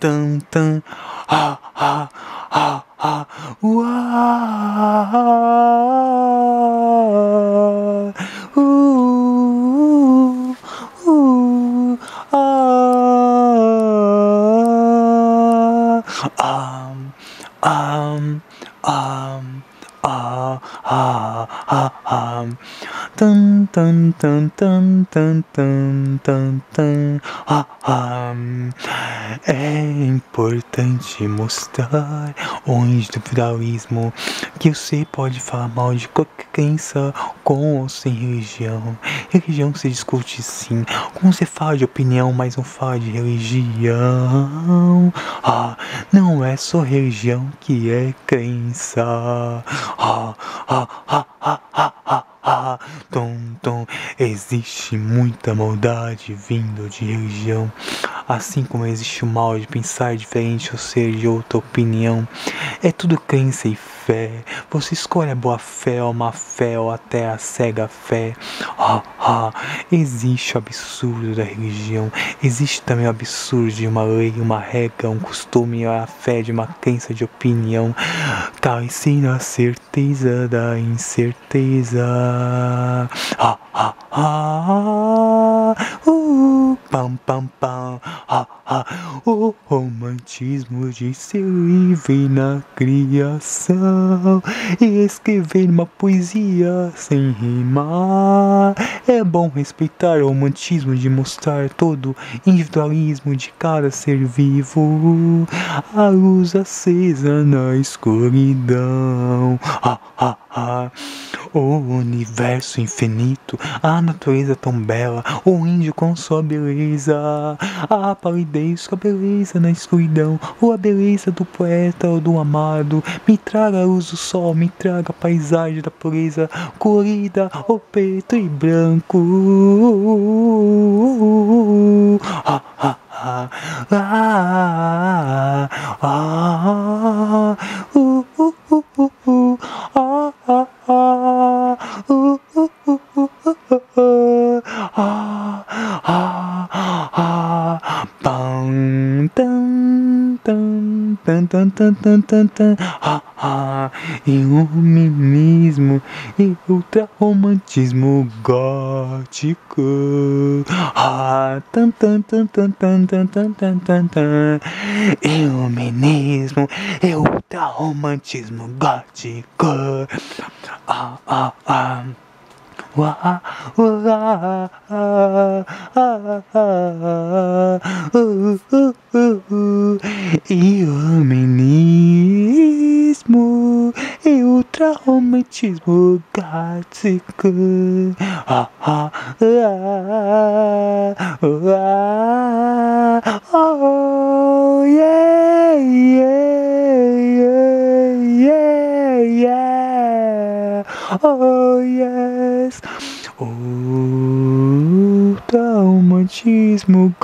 tan, tan, ah, ah, ah, ah, uá, uh, uh, ah, um, um, um, ah, ah, um. Tum, tum, tum, tum, tum, tum, tum, tum, ah, ah. É importante mostrar o individualismo que você pode falar mal de qualquer crença com ou sem religião. Religião se discute sim, como você fala de opinião, mas não fala de religião. Ah, não é só religião que é crença. Ah, ah, ah, ah, ah, ah. Ah, tom, tom, existe muita maldade vindo de religião, assim como existe o mal de pensar diferente ou ser de outra opinião. É tudo crença e fé. Você escolhe a boa fé ou a má fé ou até a cega fé. Ah, ah, existe o absurdo da religião, existe também o absurdo de uma lei, uma regra, um costume, a fé de uma crença de opinião. Cai-se na certeza da incerteza. Ah, ah, ah, uh, pam, pam, pam, ah, ah, o romantismo de ser livre na criação e escrever uma poesia sem rimar. É bom respeitar o romantismo de mostrar todo individualismo de cada ser vivo, a luz acesa na escuridão. Ah, ah, ah. O universo infinito, a natureza tão bela, o índio com sua beleza, a palidez com a beleza na escuridão, ou a beleza do poeta ou do amado. Me traga a luz do sol, me traga a paisagem da pureza, colorida, o preto e branco. Ah, ah, ah, ah, ah, ah, uh, uh, uh, tam, tam, tam, ah, ah, iluminismo e ultrarromantismo gótico, ah, tam, tam, tam, tam, tam, tam, tam, tam, tam, tam, iluminismo e ultrarromantismo gótico, ah, ah, ah. E o menismo e o traumatismo gástrico. Ah, ah, ah, ah, ah.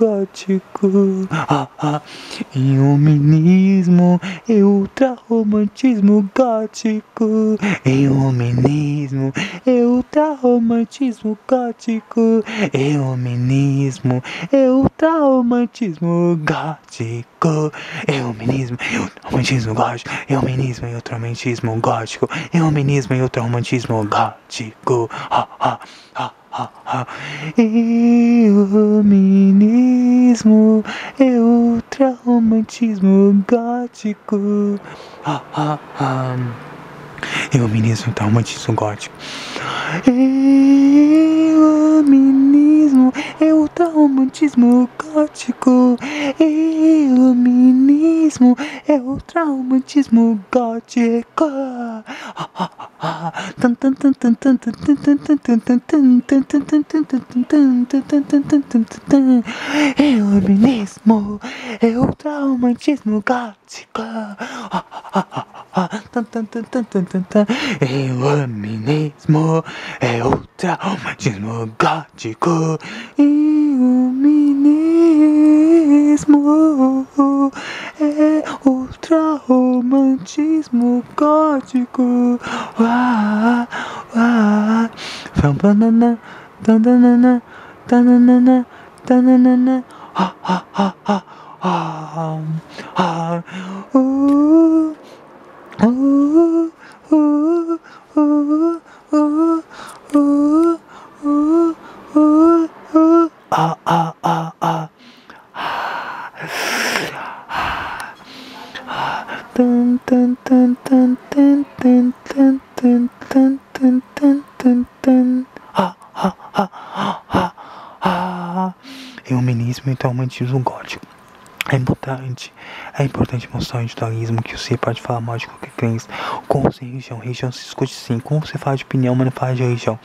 Gótico. Ah, ah. Iluminismo e ultrarromantismo gótico. Iluminismo e ultrarromantismo gótico. Iluminismo e ultrarromantismo gótico. Iluminismo e ultrarromantismo gótico. Iluminismo e ultrarromantismo gótico. Iluminismo e ultrarromantismo gótico. Ah, ah, ah, e Eu minismo, o é traumatismo gótico. Eu minismo, traumatismo então, é gótico. E Eu minismo, o é traumatismo gótico. E Eu minismo, o traumatismo gótico. É iluminismo é o traumatismo gática. É iluminismo é o traumatismo gático. Iluminismo é ultra romantismo gótico. Uá, uá. Tananana, tananana, tananana, tananana. Ha, ha, ha, ha. Ah, ah, uh, uh, uh, uh, uh, uh, uh, uh, uh. Ah, ah, ah, ah. Romantismo gótico. É importante, é importante mostrar o individualismo que você pode falar mal de qualquer crença, com ou sem religião. Religião se discute sim, como você fala de opinião, mas não fala de religião.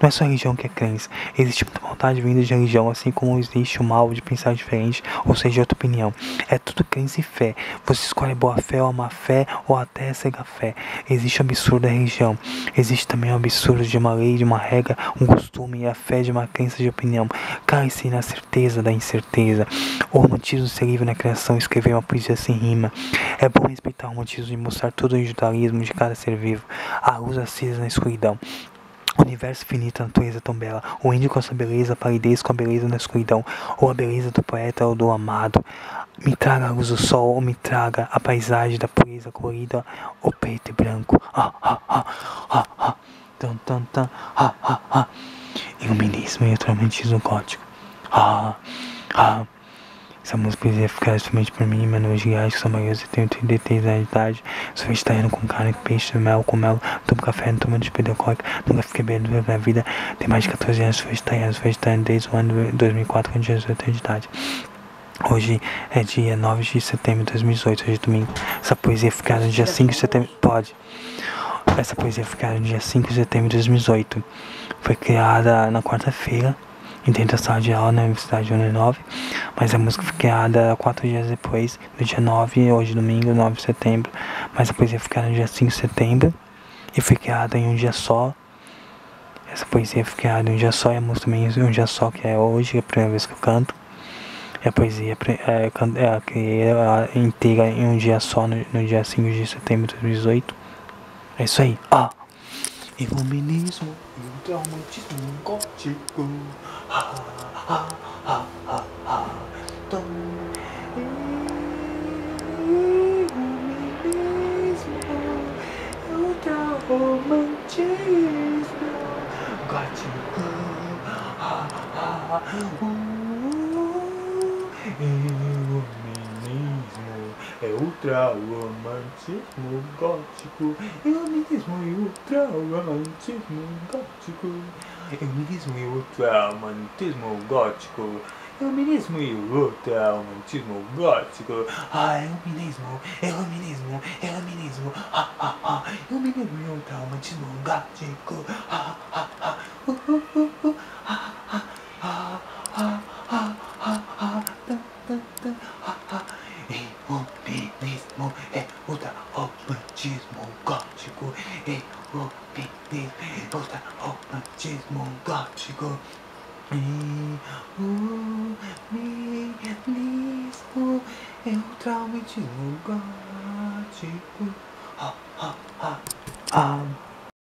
Não é só religião que é crença, existe muita vontade vinda de religião, assim como existe o mal de pensar diferente, ou seja, outra opinião. É tudo crença e fé. Você escolhe boa fé ou má fé, ou até cega fé. Existe o absurdo da religião, existe também o absurdo de uma lei, de uma regra, um costume e a fé de uma crença de opinião. Cai-se na certeza da incerteza. O romantismo se na criação escrever uma poesia sem rima. É bom respeitar o romantismo e mostrar todo o individualismo de cada ser vivo. A luz acesa na escuridão. O universo finito, a natureza tão bela. O índio com a sua beleza, a palidez com a beleza na escuridão. Ou a beleza do poeta ou do amado. Me traga a luz do sol, ou me traga a paisagem da pureza colorida, o preto e branco. Ah, ah, ah, ah, ah. Ah, ah, ah. Iluminismo e o romantismo gótico. Ah, ah. Essa música ia ficar somente por mim, mas hoje acho que sou maior, eu tenho 33 anos de idade. Sou vegetariano com carne, peixe, mel, com mel, tomo café, não tomo antipedocólico, nunca fiquei bem na minha vida. Tem mais de 14 anos, sou vegetariano, sou vegetariano desde o ano de 2004, quando tinha 18 anos de idade. Hoje é dia 9 de setembro de 2018, hoje é domingo. Essa poesia ficar no dia 5 de setembro. Pode. Essa poesia ficar no dia 5 de setembro de 2018. Foi criada na quarta-feira da sala de aula na Universidade de 9, mas a música foi criada quatro dias depois, no dia 9, hoje domingo, 9 de setembro, mas a poesia foi criada no dia 5 de setembro e foi criada em um dia só. Essa poesia foi criada em um dia só e a música também em um dia só, que é hoje, é a primeira vez que eu canto. E a poesia é, é, é, inteira em um dia só, no, no dia 5 de setembro de 2018. É isso aí. Ah! Et vos minis sont montés en moitié sur mon grand. Ha ha ha ha ha. Et vos minis sont montés en moitié sur mon grand ha ha ha. É ultra romantismo gótico. Iluminismo e ultra romantismo gótico. Iluminismo e ultra romantismo gótico. Iluminismo e ultra romantismo gótico. Ah, iluminismo, iluminismo, iluminismo. Ah, ah, ah. Iluminismo e ultra romantismo gótico. Ah, ah, ah. Uh, uh, uh, uh. 가지고 에어비니 보다 없지 몸 가지고 이우미 리스고 에어트라우미 지금 가지고 하하하 암